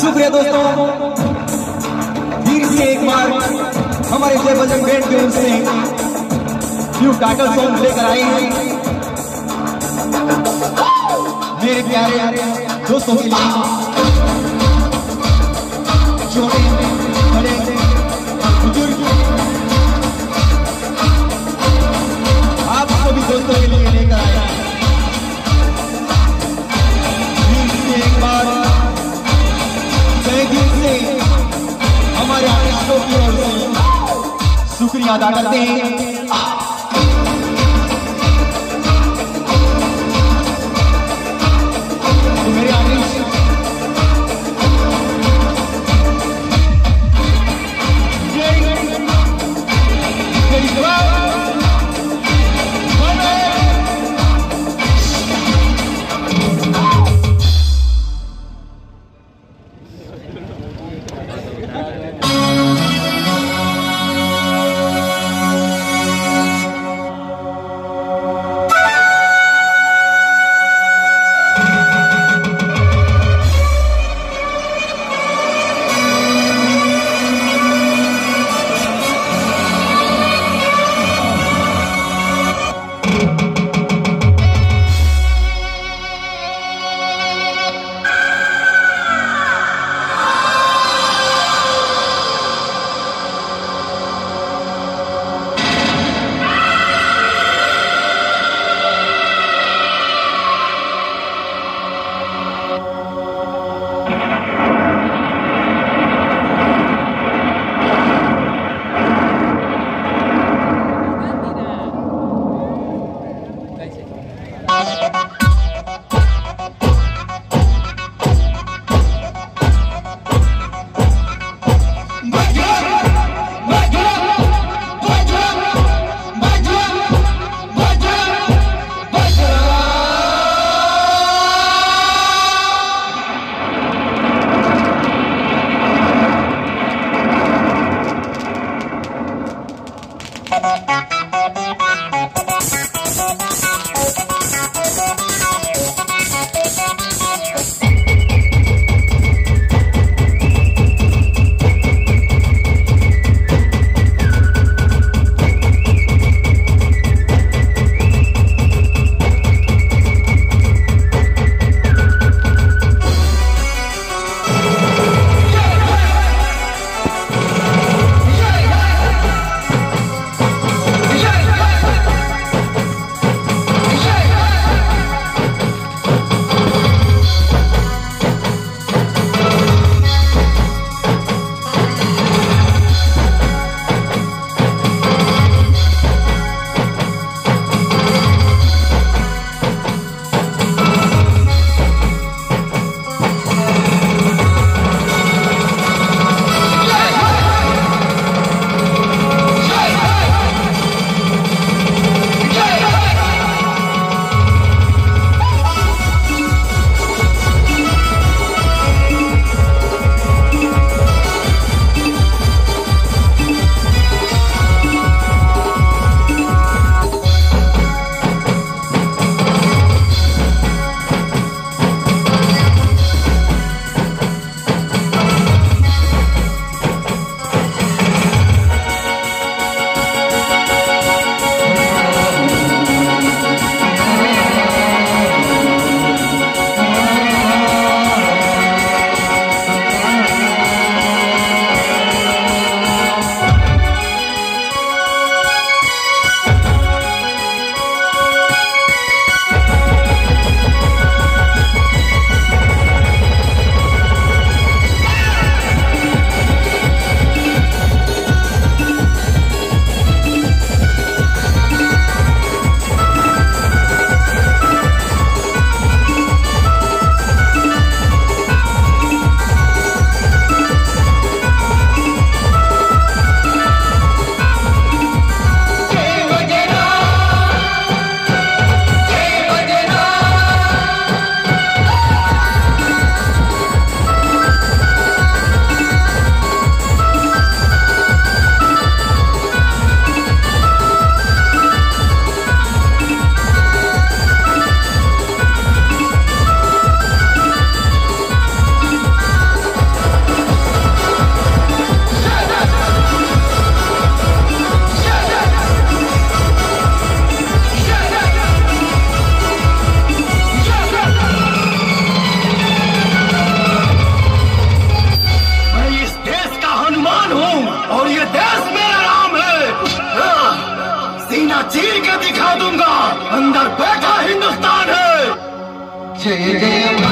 शुक्रिया दोस्तों। फिर से एक बार हमारे जय बजरंग बैंड की ओर से न्यू टाइटल सॉन्ग लेकर आए हैं। मेरे प्यारे दोस्तों के लिए। अदा करते हैं। जय जय